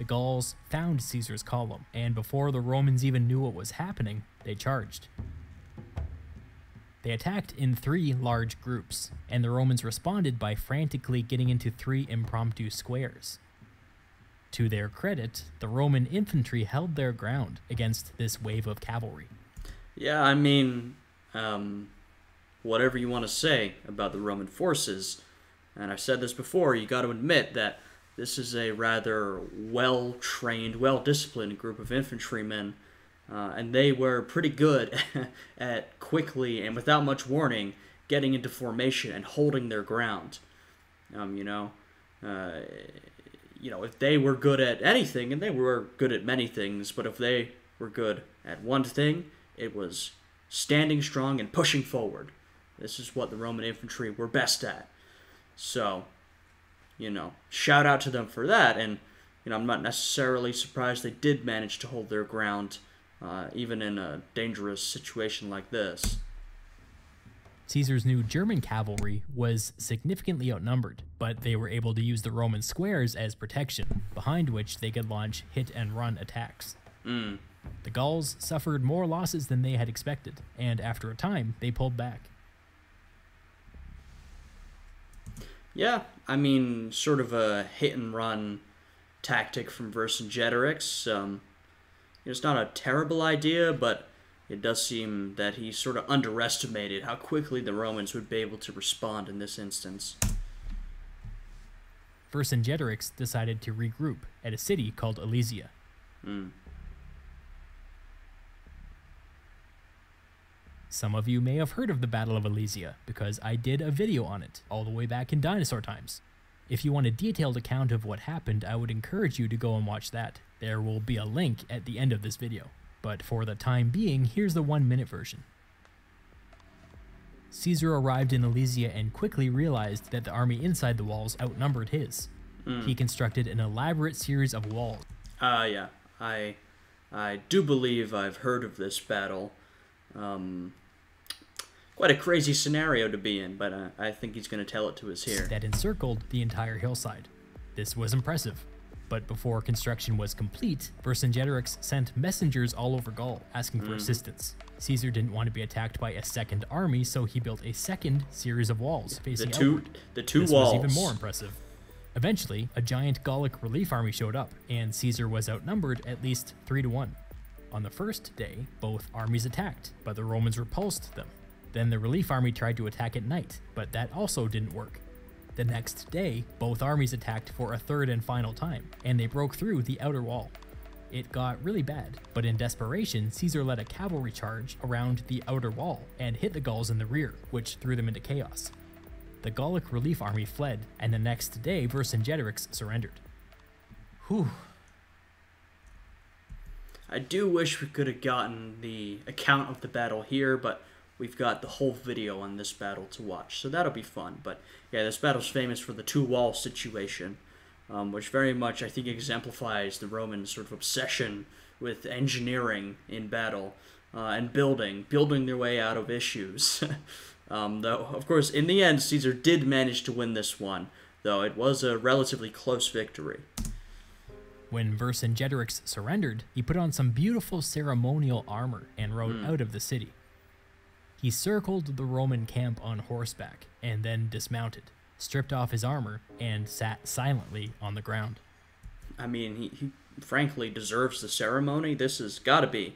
The Gauls found Caesar's column, and before the Romans even knew what was happening, they charged. They attacked in three large groups, and the Romans responded by frantically getting into three impromptu squares. To their credit, the Roman infantry held their ground against this wave of cavalry. Yeah, I mean, um, whatever you want to say about the Roman forces, and I've said this before, you got to admit that this is a rather well trained, well disciplined group of infantrymen, uh, and they were pretty good at quickly and without much warning getting into formation and holding their ground. Um, you know, uh, you know, if they were good at anything, and they were good at many things, but if they were good at one thing, it was standing strong and pushing forward. This is what the Roman infantry were best at. So, you know, shout out to them for that. And, you know, I'm not necessarily surprised they did manage to hold their ground, uh, even in a dangerous situation like this. Caesar's new German cavalry was significantly outnumbered, but they were able to use the Roman squares as protection, behind which they could launch hit and run attacks. Mm. The Gauls suffered more losses than they had expected, and after a time, they pulled back. Yeah, I mean, sort of a hit and run tactic from Vercingetorix. Um, it's not a terrible idea, but it does seem that he sort of underestimated how quickly the Romans would be able to respond in this instance. Vercingetorix decided to regroup at a city called Alesia. Mm. Some of you may have heard of the Battle of Alesia because I did a video on it all the way back in dinosaur times. If you want a detailed account of what happened, I would encourage you to go and watch that. There will be a link at the end of this video. But for the time being, here's the one minute version. Caesar arrived in Alesia and quickly realized that the army inside the walls outnumbered his. He constructed an elaborate series of walls. Uh, yeah, I, I do believe I've heard of this battle. Um, quite a crazy scenario to be in, but uh, I think he's going to tell it to us here. that encircled the entire hillside. This was impressive. But before construction was complete, Vercingetorix sent messengers all over Gaul asking for assistance. Caesar didn't want to be attacked by a second army, so he built a second series of walls facing The two, outward. the two this walls. was even more impressive. Eventually, a giant Gallic relief army showed up, and Caesar was outnumbered at least 3 to 1. On the first day, both armies attacked, but the Romans repulsed them. Then the relief army tried to attack at night, but that also didn't work. The next day, both armies attacked for a third and final time, and they broke through the outer wall. It got really bad, but in desperation, Caesar led a cavalry charge around the outer wall and hit the Gauls in the rear, which threw them into chaos. The Gallic relief army fled, and the next day Vercingetorix surrendered. Whew, I do wish we could have gotten the account of the battle here, but we've got the whole video on this battle to watch, so that'll be fun. But yeah, this battle's famous for the two wall situation, um, which very much I think exemplifies the Roman sort of obsession with engineering in battle uh, and building, building their way out of issues. um, though, of course, in the end, Caesar did manage to win this one, though it was a relatively close victory. When Vercingetorix surrendered, he put on some beautiful ceremonial armor and rode out of the city. He circled the Roman camp on horseback and then dismounted, stripped off his armor, and sat silently on the ground. I mean, he, he frankly deserves the ceremony. This has got to be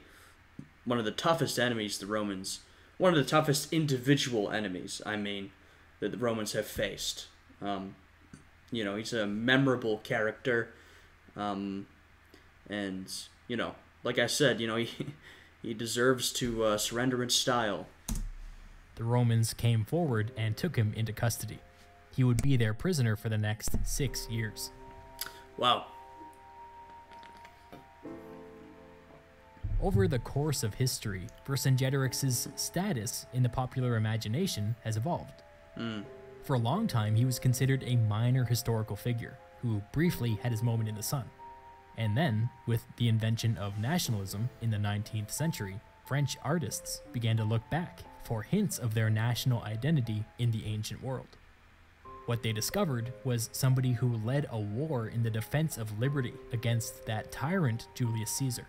one of the toughest enemies the Romans, one of the toughest individual enemies, I mean, that the Romans have faced. Um, you know, he's a memorable character. Um, and, you know, like I said, you know, he, he deserves to uh, surrender in style. The Romans came forward and took him into custody. He would be their prisoner for the next six years. Wow. Over the course of history, Vercingetorix's status in the popular imagination has evolved. For a long time, he was considered a minor historical figure who briefly had his moment in the sun. And then, with the invention of nationalism in the 19th century, French artists began to look back for hints of their national identity in the ancient world. What they discovered was somebody who led a war in the defense of liberty against that tyrant Julius Caesar.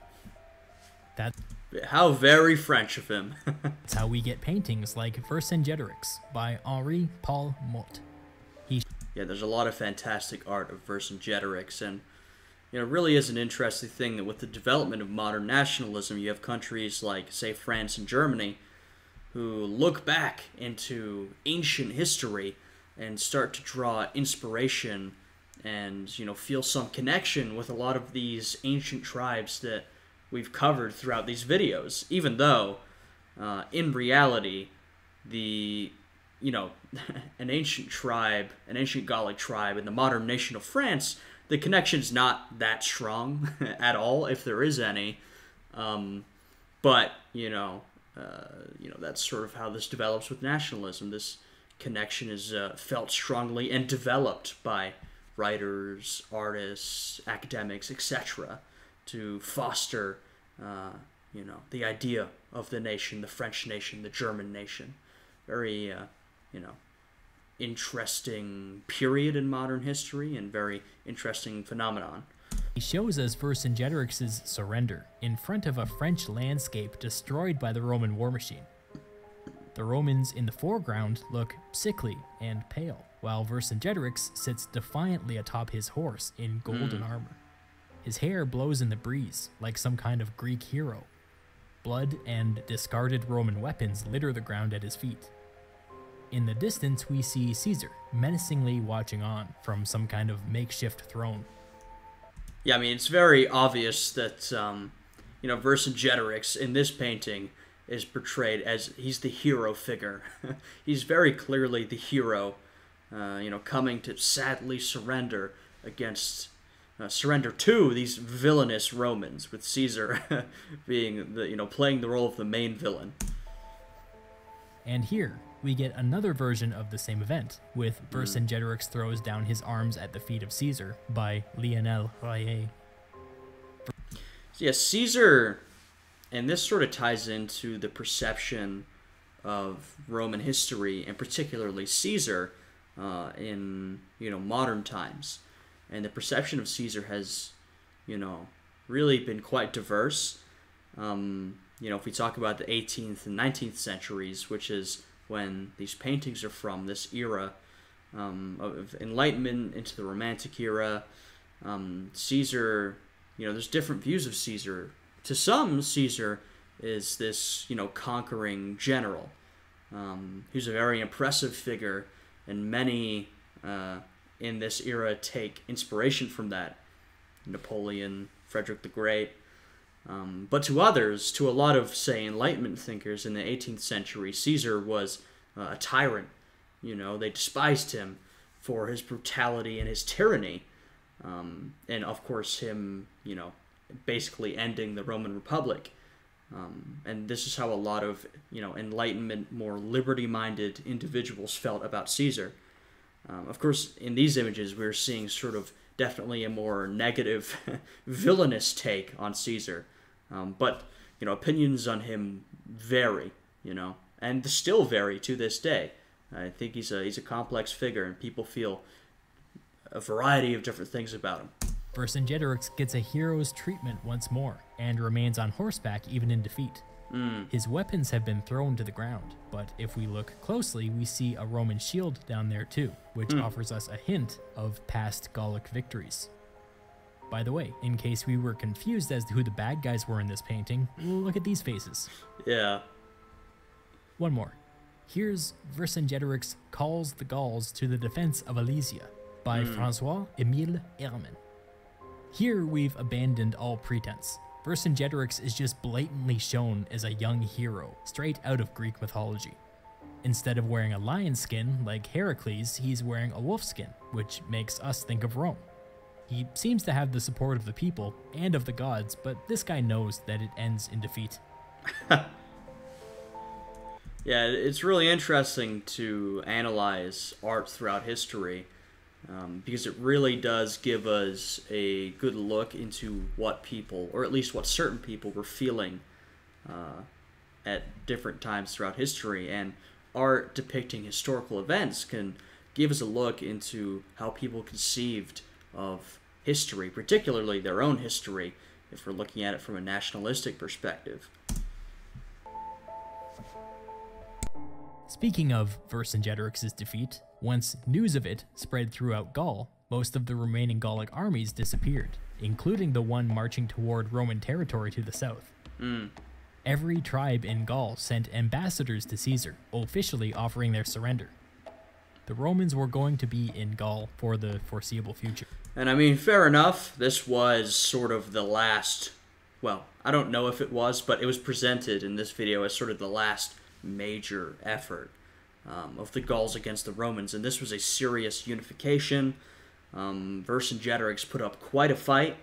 That's How very French of him. That's how we get paintings like Vercingetorix by Henri Paul Motte. Yeah, there's a lot of fantastic art of Vercingetorix, and you know, it really is an interesting thing that with the development of modern nationalism, you have countries like, say, France and Germany, who look back into ancient history and start to draw inspiration and you know feel some connection with a lot of these ancient tribes that we've covered throughout these videos even though uh, in reality the you know an ancient tribe an ancient gallic tribe and the modern nation of france the connection's not that strong at all if there is any. Um, but you know uh, you know that's sort of how this develops with nationalism. This connection is uh, felt strongly and developed by writers artists academics etc to foster uh, you know the idea of the nation the french nation the german nation. Very uh, you know interesting period in modern history and very interesting phenomenon He shows us Vercingetorix's surrender in front of a French landscape destroyed by the Roman war machine. The Romans in the foreground look sickly and pale, while Vercingetorix sits defiantly atop his horse in golden hmm. armor. His hair blows in the breeze like some kind of Greek hero. Blood and discarded Roman weapons litter the ground at his feet. In the distance, we see Caesar menacingly watching on from some kind of makeshift throne. Yeah, I mean, it's very obvious that, um, you know, Vercingetorix in this painting is portrayed as he's the hero figure. he's very clearly the hero, uh, you know, coming to sadly surrender against uh, surrender to these villainous Romans, with Caesar being the you know playing the role of the main villain. And here we get another version of the same event, with Vercingetorix throws down his arms at the feet of Caesar by Lionel Royer. Yeah, Caesar, and this sort of ties into the perception of Roman history, and particularly Caesar, uh, in you know modern times and the perception of Caesar has, you know, really been quite diverse. Um, you know, if we talk about the 18th and 19th centuries, which is when these paintings are from, this era um, of Enlightenment into the Romantic era, um, Caesar, you know, there's different views of Caesar. To some, Caesar is this, you know, conquering general. Um, he's a very impressive figure, and many uh, in this era take inspiration from that. Napoleon, Frederick the Great. Um, but to others, to a lot of, say, Enlightenment thinkers in the 18th century, Caesar was uh, a tyrant. You know, they despised him for his brutality and his tyranny. Um, and of course, him, you know, basically ending the Roman Republic. Um, and this is how a lot of, you know, Enlightenment, more liberty minded individuals felt about Caesar. Um, of course, in these images, we're seeing sort of definitely a more negative, villainous take on Caesar. Um, but, you know, opinions on him vary, you know, and still vary to this day. I think he's a, he's a complex figure, and people feel a variety of different things about him. Vercingetorix gets a hero's treatment once more, and remains on horseback even in defeat. Mm. His weapons have been thrown to the ground, but if we look closely, we see a Roman shield down there too, which Mm. offers us a hint of past Gallic victories. By the way, in case we were confused as to who the bad guys were in this painting, look at these faces. Yeah. One more. Here's Vercingetorix calls the Gauls to the defense of Alesia by hmm. Francois Emile Ehrmann. Here we've abandoned all pretense. Vercingetorix is just blatantly shown as a young hero, straight out of Greek mythology. Instead of wearing a lion skin like Heracles, he's wearing a wolf skin, which makes us think of Rome. He seems to have the support of the people and of the gods, but this guy knows that it ends in defeat. Yeah, it's really interesting to analyze art throughout history um, because it really does give us a good look into what people, or at least what certain people, were feeling uh, at different times throughout history. And art depicting historical events can give us a look into how people conceived of history, particularly their own history, if we're looking at it from a nationalistic perspective. Speaking of Vercingetorix's defeat, once news of it spread throughout Gaul, most of the remaining Gallic armies disappeared, including the one marching toward Roman territory to the south. Hmm. Every tribe in Gaul sent ambassadors to Caesar, officially offering their surrender. The Romans were going to be in Gaul for the foreseeable future. And I mean, fair enough. This was sort of the last. Well, I don't know if it was, but it was presented in this video as sort of the last major effort um, of the Gauls against the Romans, and this was a serious unification. Um, Vercingetorix put up quite a fight,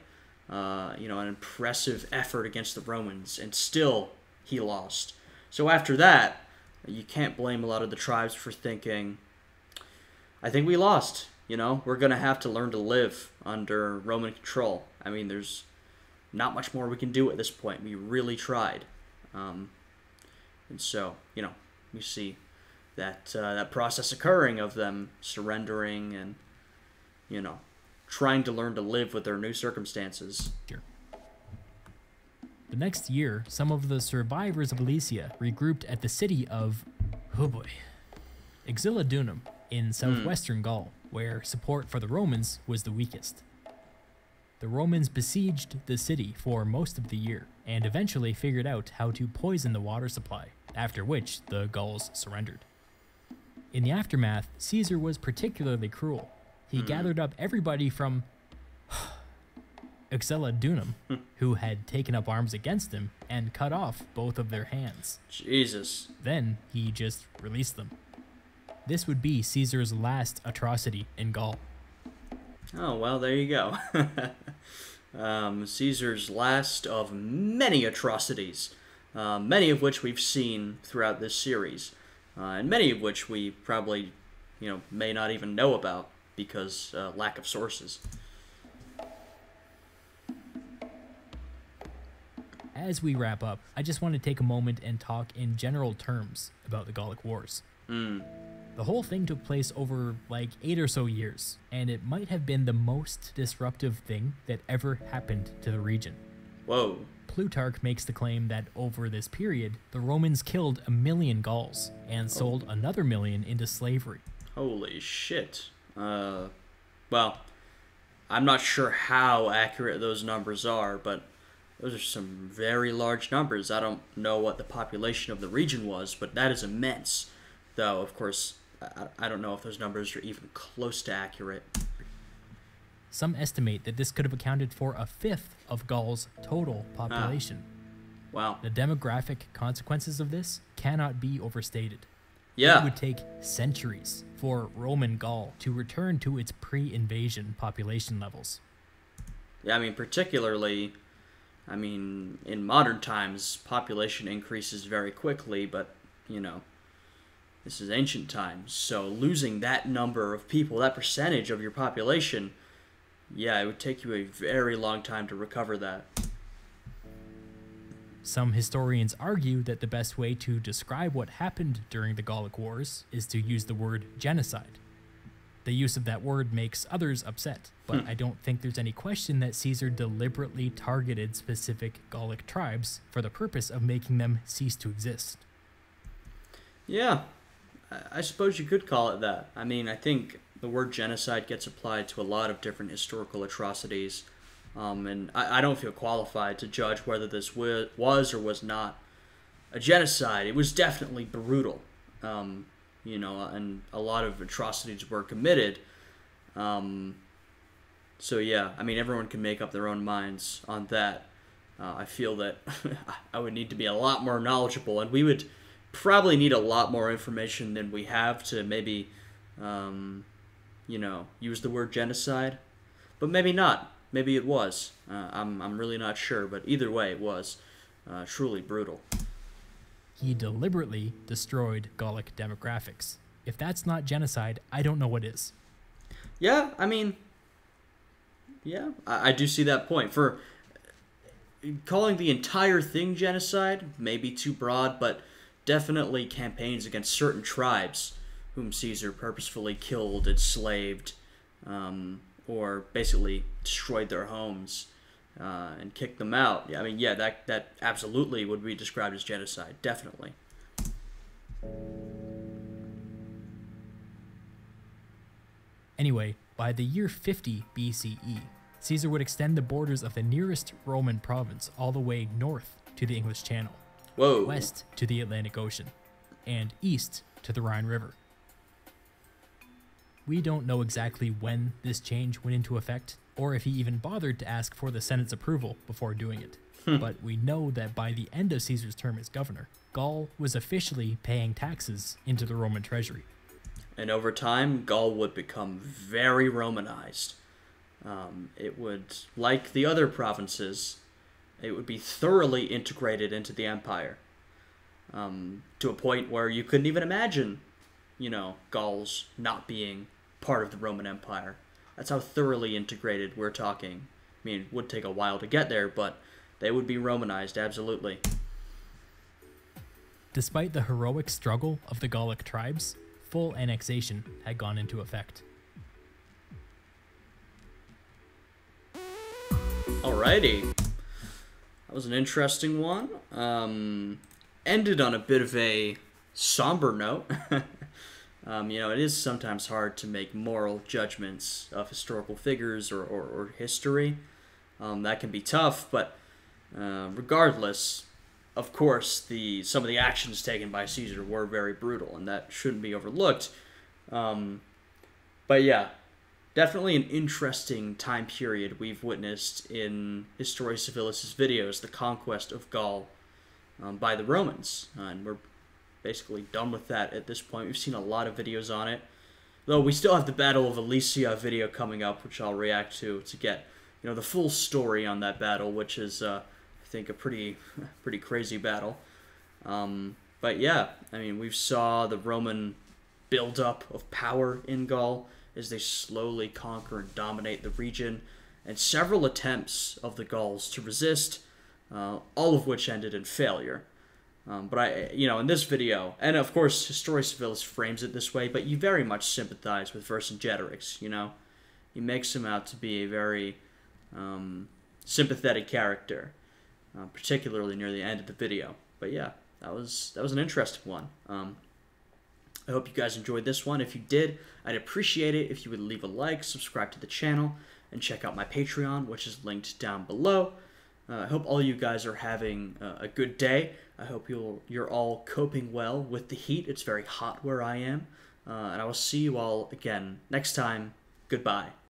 uh, you know, an impressive effort against the Romans, and still he lost. So after that, you can't blame a lot of the tribes for thinking, I think we lost. You know, we're going to have to learn to live under Roman control. I mean, there's not much more we can do at this point. We really tried. Um, and so, you know, we see that uh, that process occurring of them surrendering and, you know, trying to learn to live with their new circumstances. The next year, some of the survivors of Alesia regrouped at the city of, oh boy, Uxellodunum in southwestern Gaul, where support for the Romans was the weakest. The Romans besieged the city for most of the year and eventually figured out how to poison the water supply, after which the Gauls surrendered. In the aftermath, Caesar was particularly cruel. He hmm. gathered up everybody from Uxellodunum, who had taken up arms against him and cut off both of their hands. Jesus. Then he just released them. This would be Caesar's last atrocity in Gaul. Oh, well, there you go. um, Caesar's last of many atrocities, uh, many of which we've seen throughout this series, uh, and many of which we probably, you know, may not even know about because uh, lack of sources. As we wrap up, I just want to take a moment and talk in general terms about the Gallic Wars. Mm. The whole thing took place over like eight or so years, and it might have been the most disruptive thing that ever happened to the region. Whoa. Plutarch makes the claim that over this period, the Romans killed a million Gauls and sold another million into slavery. Holy shit. Uh, well, I'm not sure how accurate those numbers are, but those are some very large numbers. I don't know what the population of the region was, but that is immense. Though, of course, I, I don't know if those numbers are even close to accurate. Some estimate that this could have accounted for a fifth of Gaul's total ah. population. Wow. The demographic consequences of this cannot be overstated. Yeah. It would take centuries for Roman Gaul to return to its pre invasion population levels. Yeah, I mean, particularly, I mean, in modern times, population increases very quickly, but, you know, this is ancient times. So losing that number of people, that percentage of your population, yeah, it would take you a very long time to recover that. Some historians argue that the best way to describe what happened during the Gallic Wars is to use the word genocide. The use of that word makes others upset, but hmm. I don't think there's any question that Caesar deliberately targeted specific Gallic tribes for the purpose of making them cease to exist. Yeah, I- suppose you could call it that. I mean, I think the word genocide gets applied to a lot of different historical atrocities, um, and I, I don't feel qualified to judge whether this was or was not a genocide. It was definitely brutal, um, you know, and a lot of atrocities were committed. Um, so yeah, I mean, everyone can make up their own minds on that. Uh, I feel that I would need to be a lot more knowledgeable, and we would probably need a lot more information than we have to maybe, um, you know, use the word genocide. But maybe not. Maybe it was. Uh, I'm, I'm really not sure. But either way, it was uh, truly brutal. He deliberately destroyed Gallic demographics. If that's not genocide, I don't know what is. Yeah, I mean, yeah, I, I do see that point. For calling the entire thing genocide, maybe too broad, but definitely campaigns against certain tribes whom Caesar purposefully killed, enslaved, um, or basically destroyed their homes uh, and kicked them out. I mean, yeah, that that absolutely would be described as genocide, definitely. Anyway, by the year 50 BCE, Caesar would extend the borders of the nearest Roman province all the way north to the English Channel, Whoa. west to the Atlantic Ocean, and east to the Rhine River. We don't know exactly when this change went into effect, or if he even bothered to ask for the Senate's approval before doing it. but we know that by the end of Caesar's term as governor, Gaul was officially paying taxes into the Roman treasury. and over time, Gaul would become very Romanized. Um, it would, like the other provinces, it would be thoroughly integrated into the empire, um, to a point where you couldn't even imagine, you know, Gauls not being part of the Roman Empire. That's how thoroughly integrated we're talking. I mean, it would take a while to get there, but they would be Romanized, absolutely. Despite the heroic struggle of the Gallic tribes, full annexation had gone into effect. Alrighty. That was an interesting one. Um, ended on a bit of a somber note. um, you know, it is sometimes hard to make moral judgments of historical figures or, or, or history. Um, that can be tough, but uh, regardless, of course, the some of the actions taken by Caesar were very brutal, and that shouldn't be overlooked. Um, but yeah, definitely an interesting time period we've witnessed in Historia Civilis' videos, the conquest of Gaul um, by the Romans. Uh, and we're basically done with that at this point. We've seen a lot of videos on it. Though we still have the Battle of Alesia video coming up, which I'll react to to get you know the full story on that battle, which is uh, I think a pretty pretty crazy battle. Um, but yeah, I mean we saw the Roman buildup of power in Gaul as they slowly conquer and dominate the region, and several attempts of the Gauls to resist, uh, all of which ended in failure. Um, but I, you know, in this video, and of course, Historia Civilis frames it this way, but you very much sympathize with Vercingetorix, you know? He makes him out to be a very um, sympathetic character, uh, particularly near the end of the video. But yeah, that was that was an interesting one. Um, I hope you guys enjoyed this one. If you did, I'd appreciate it if you would leave a like, subscribe to the channel, and check out my Patreon, which is linked down below. Uh, I hope all you guys are having uh, a good day. I hope you'll you're all coping well with the heat. It's very hot where I am, uh, and I will see you all again next time. Goodbye.